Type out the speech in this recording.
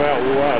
about what.